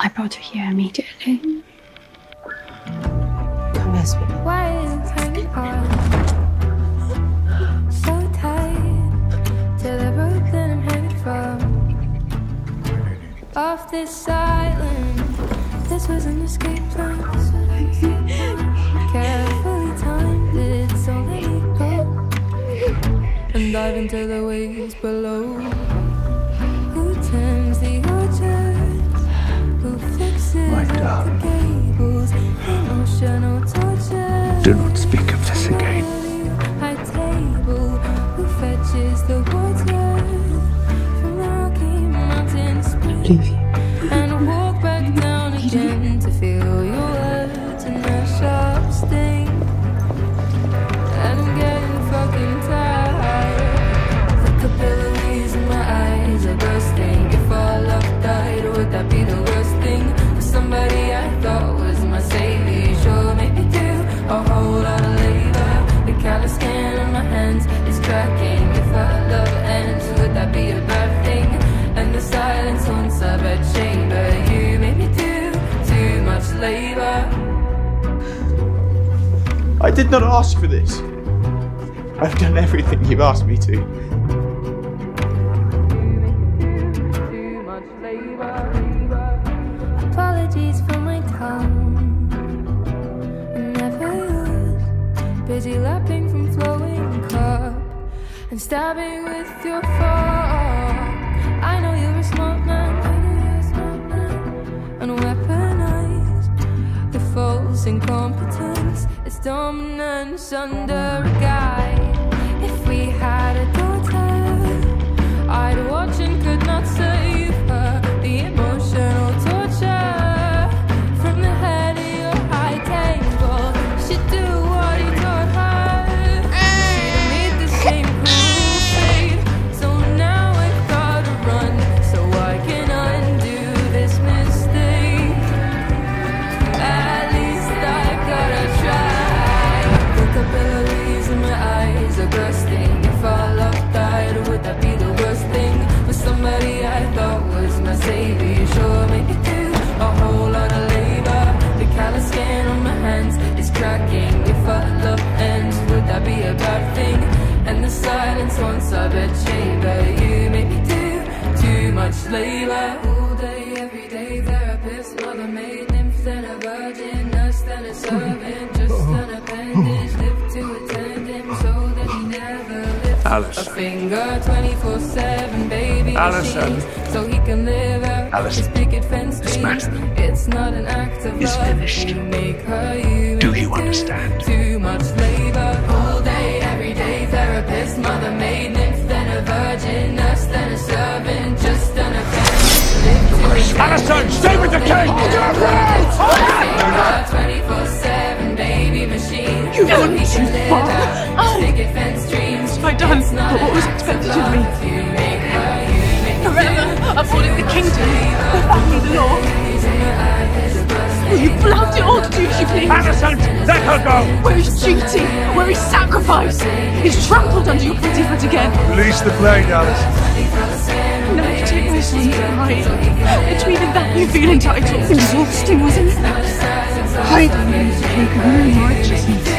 I brought her here immediately. Come here, sweetie. Why is hanging on? So tight to the rope that I'm hanging from. Off this island, this was an escape plan. Dive into the waves below. Who tends the orchards? Who fixes My the gables? Emotional torture. Do not speak of this again. High table, who fetches the water from the Rocky you. And walk back down again I thought was my savior sure make me do a whole lot of labor. The colour scan on my hands is cracking. If I love ends, would that be a bad thing? And the silence on subbird chamber, you make me do too much labour. I did not ask for this. I've done everything you've asked me to. Stabbing with your fork. I know you're a smart man. And the false incompetence. It's dominance under a guy. If we had a labor. All day, every day, therapist, mother maid, nymph, then a virgin, nurse, then a servant, just oh. an appendage, live to attend him so that he never lifts a finger 24 7, baby. Machines, So he can live out Alicent. his picket fence This dreams. matter It's not an act of is love. finished. You make her, you Do you understand? Too much labor. Live to Alicent, stay with the king! Twenty-four seven baby machine. You've So gone he too can live far. out Oh. his picket. I done It's not what was expected of of me. You make her, you make me Forever upholding the kingdom, the family law. Will you bloody order do as you please? Alicent, let her go! Where is duty? Where is sacrifice? He's trampled under your pretty foot again. Release the blade, Alicent. Take son's pride. Between that you feel entitled. Exhausting, wasn't it? Own righteousness.